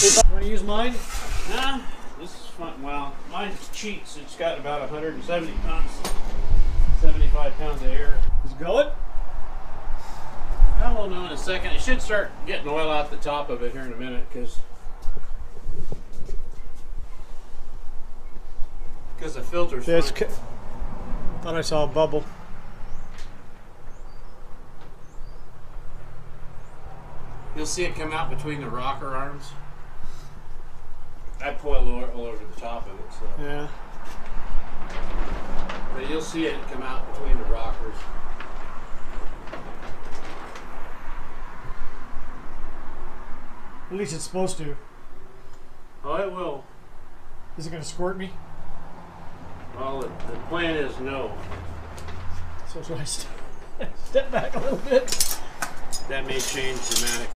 Want to use mine? Nah, this is fun. Well, mine cheats. It's got about 170 pounds, 75 pounds of air. Is it going? I will know in a second. It should start getting oil out the top of it here in a minute because because the filter's This thought I saw a bubble. You'll see it come out between the rocker arms. I oil all, all over the top of it, so. Yeah. But you'll see it come out between the rockers. At least it's supposed to. Oh, it will. Is it going to squirt me? Well, the, the plan is no. So should I st- step back a little bit? That may change dramatically.